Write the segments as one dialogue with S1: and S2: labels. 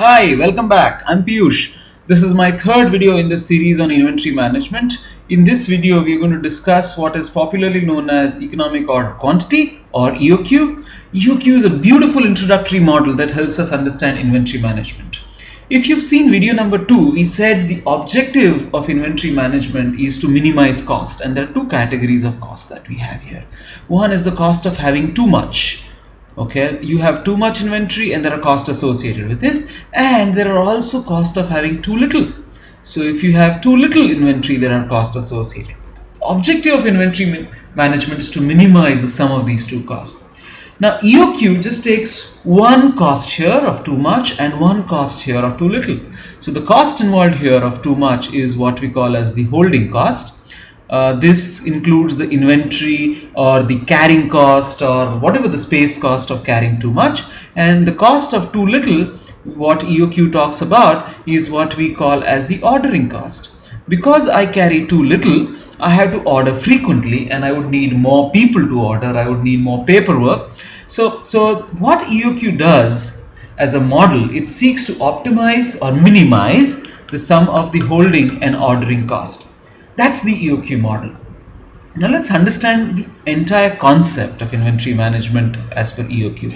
S1: Hi, welcome back. I'm Piyush. This is my third video in this series on inventory management. In this video, we are going to discuss what is popularly known as economic order quantity or EOQ. EOQ is a beautiful introductory model that helps us understand inventory management. If you've seen video number two, we said the objective of inventory management is to minimize cost and there are two categories of cost that we have here. One is the cost of having too much okay you have too much inventory and there are costs associated with this and there are also cost of having too little. So if you have too little inventory there are costs associated with it. objective of inventory management is to minimize the sum of these two costs. Now EOQ just takes one cost here of too much and one cost here of too little. So the cost involved here of too much is what we call as the holding cost uh, this includes the inventory or the carrying cost or whatever the space cost of carrying too much. And the cost of too little what EOQ talks about is what we call as the ordering cost. Because I carry too little I have to order frequently and I would need more people to order I would need more paperwork. So so what EOQ does as a model it seeks to optimize or minimize the sum of the holding and ordering cost that's the EOQ model. Now let's understand the entire concept of inventory management as per EOQ.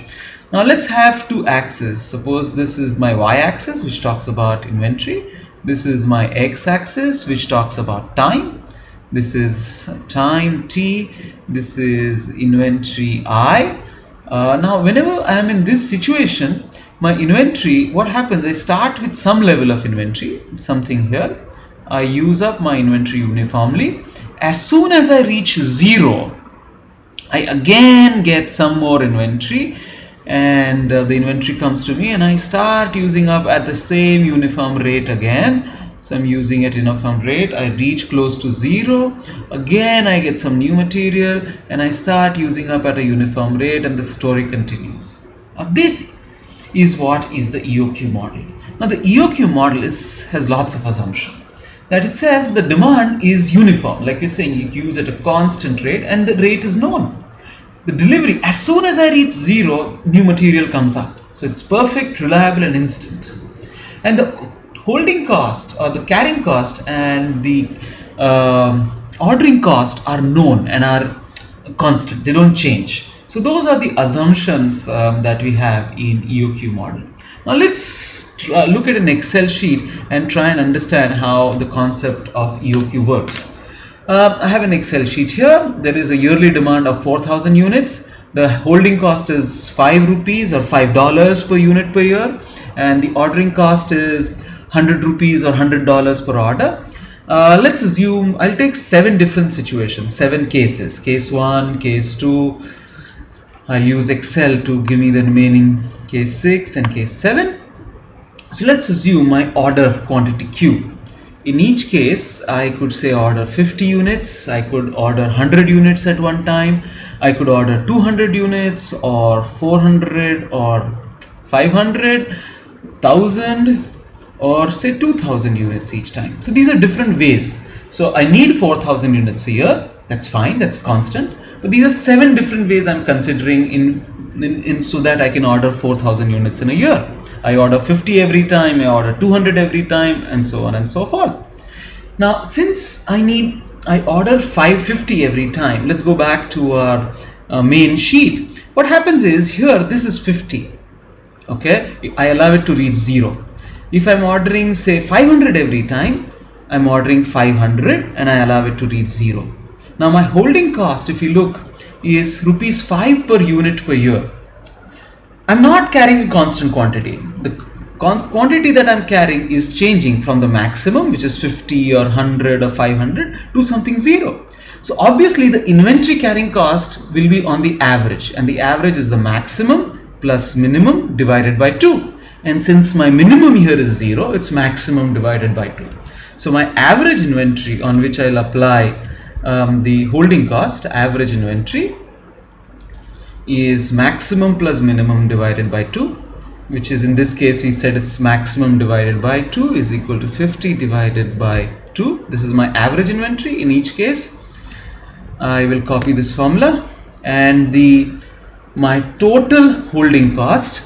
S1: Now let's have two axes. Suppose this is my y-axis which talks about inventory. This is my x-axis which talks about time. This is time t. This is inventory i. Uh, now whenever I am in this situation, my inventory, what happens? I start with some level of inventory, something here I use up my inventory uniformly. As soon as I reach zero, I again get some more inventory and uh, the inventory comes to me and I start using up at the same uniform rate again. So I'm using at uniform rate. I reach close to zero. Again, I get some new material and I start using up at a uniform rate and the story continues. Now this is what is the EOQ model. Now the EOQ model is has lots of assumptions that it says the demand is uniform. Like you're saying you use at a constant rate and the rate is known. The delivery as soon as I reach zero new material comes up. So it's perfect reliable and instant. And the holding cost or the carrying cost and the um, ordering cost are known and are constant. They don't change. So those are the assumptions um, that we have in EOQ model. Now let's uh, look at an Excel sheet and try and understand how the concept of EOQ works. Uh, I have an Excel sheet here. There is a yearly demand of 4000 units. The holding cost is 5 rupees or 5 dollars per unit per year and the ordering cost is 100 rupees or 100 dollars per order. Uh, let's assume I'll take seven different situations, seven cases. Case 1, case 2. I'll use Excel to give me the remaining case 6 and case 7 so let's assume my order quantity Q. In each case, I could say order 50 units, I could order 100 units at one time, I could order 200 units or 400 or 500, 1000 or say 2000 units each time. So these are different ways. So I need 4000 units a year, that's fine, that's constant. But these are seven different ways I'm considering in, in, in so that I can order 4000 units in a year. I order 50 every time, I order 200 every time and so on and so forth. Now since I need, I order 550 every time, let's go back to our uh, main sheet. What happens is here this is 50, okay, I allow it to reach 0. If I'm ordering say 500 every time, I'm ordering 500 and I allow it to reach 0. Now my holding cost if you look is rupees 5 per unit per year I'm not carrying a constant quantity. The quantity that I'm carrying is changing from the maximum which is 50 or 100 or 500 to something zero. So obviously the inventory carrying cost will be on the average and the average is the maximum plus minimum divided by 2 and since my minimum here is 0 it's maximum divided by 2. So my average inventory on which I'll apply um, the holding cost average inventory is maximum plus minimum divided by 2 which is in this case we said it's maximum divided by 2 is equal to 50 divided by 2 this is my average inventory in each case. I will copy this formula. And the my total holding cost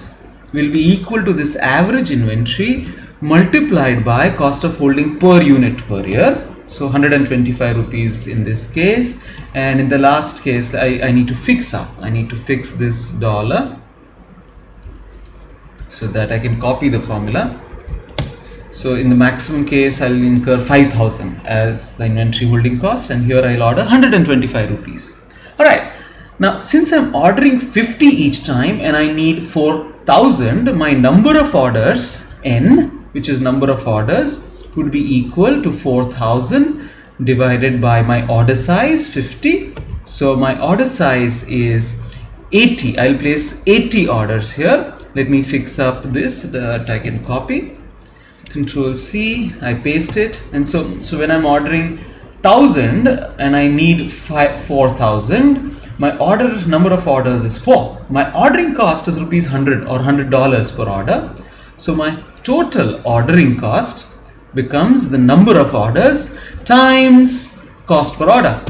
S1: will be equal to this average inventory multiplied by cost of holding per unit per year so 125 rupees in this case. And in the last case I, I need to fix up. I need to fix this dollar so that I can copy the formula. So in the maximum case I'll incur 5000 as the inventory holding cost. And here I'll order 125 rupees. Alright. Now since I'm ordering 50 each time and I need 4000 my number of orders n which is number of orders would be equal to 4000 divided by my order size 50 so my order size is 80 I'll place 80 orders here. Let me fix up this that I can copy. Control C I paste it. And so so when I'm ordering 1000 and I need 4000 my order number of orders is 4 my ordering cost is rupees 100 or 100 dollars per order. So my total ordering cost becomes the number of orders times cost per order.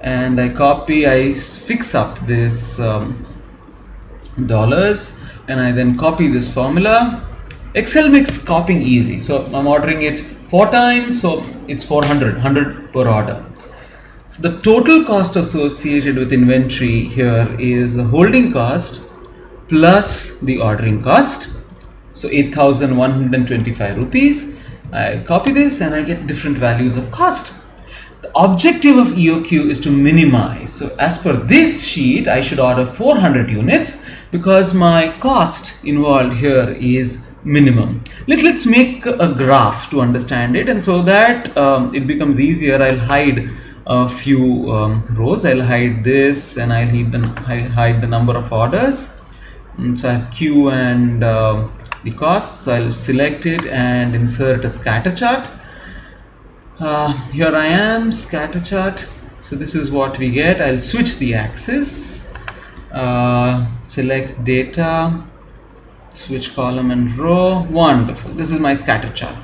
S1: And I copy I fix up this um, dollars and I then copy this formula. Excel makes copying easy. So I'm ordering it four times so it's 400 100 per order. So the total cost associated with inventory here is the holding cost plus the ordering cost. So 8125 rupees I copy this and I get different values of cost the objective of EOQ is to minimize. So as per this sheet, I should order 400 units because my cost involved here is minimum. Let, us make a graph to understand it and so that um, it becomes easier, I'll hide a few um, rows. I'll hide this and I'll hide the, hide the number of orders. And so I have Q and uh, the costs. So I'll select it and insert a scatter chart. Uh, here I am scatter chart. So this is what we get. I'll switch the axis. Uh, select data switch column and row. Wonderful. This is my scatter chart.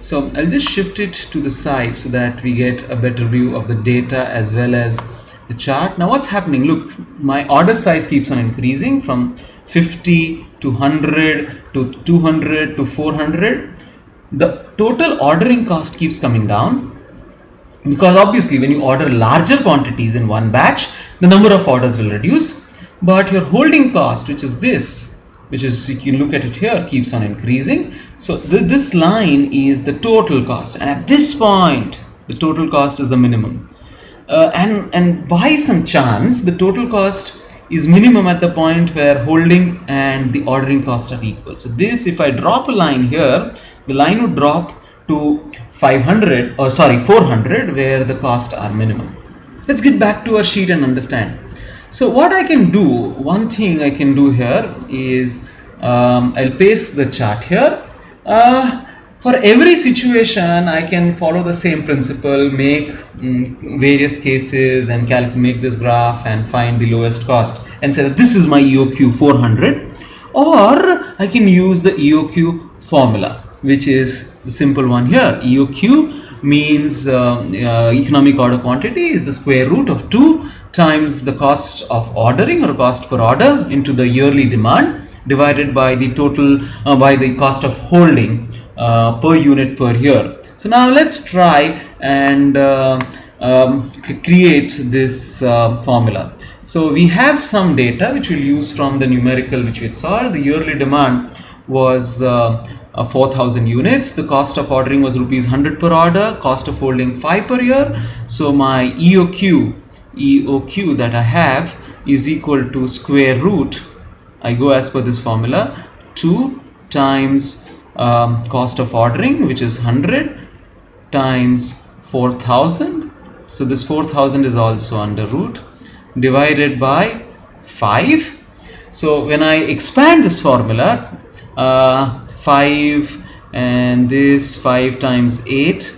S1: So I'll just shift it to the side so that we get a better view of the data as well as the chart. Now what's happening? Look my order size keeps on increasing from 50 to 100 to 200 to 400 the total ordering cost keeps coming down because obviously when you order larger quantities in one batch the number of orders will reduce. But your holding cost which is this which is you can look at it here keeps on increasing. So th this line is the total cost. And at this point the total cost is the minimum. Uh, and and by some chance the total cost is minimum at the point where holding and the ordering cost are equal so this if I drop a line here the line would drop to 500 or sorry 400 where the costs are minimum. Let's get back to our sheet and understand. So what I can do, one thing I can do here is um, I'll paste the chart here. Uh, for every situation I can follow the same principle make um, various cases and make this graph and find the lowest cost and say that this is my EOQ 400 or I can use the EOQ formula which is the simple one here. EOQ means uh, uh, economic order quantity is the square root of 2 times the cost of ordering or cost per order into the yearly demand divided by the total uh, by the cost of holding uh, per unit per year. So now let's try and uh, um, create this uh, formula. So we have some data which we'll use from the numerical which we saw. The yearly demand was uh, uh, 4000 units the cost of ordering was rupees 100 per order cost of holding 5 per year so my EOQ EOQ that I have is equal to square root I go as per this formula 2 times um, cost of ordering which is 100 times 4000 so this 4000 is also under root divided by 5 so when I expand this formula uh, 5 and this 5 times 8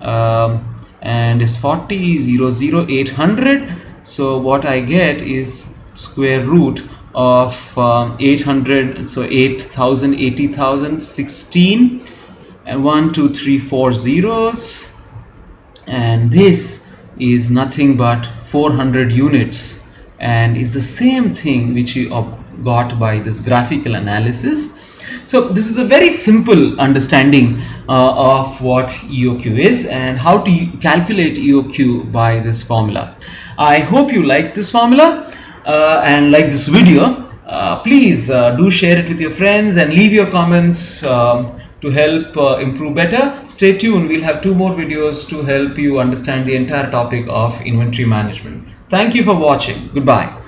S1: um, and is 40 0 0 800 so what I get is square root of um, 800 so 8000 80000 16 and 1 2 3 4 zeros and this is nothing but 400 units and is the same thing which we got by this graphical analysis. So this is a very simple understanding uh, of what EOQ is and how to calculate EOQ by this formula. I hope you like this formula and like this video. Uh, please uh, do share it with your friends and leave your comments um, to help uh, improve better. Stay tuned, we'll have two more videos to help you understand the entire topic of inventory management. Thank you for watching. Goodbye.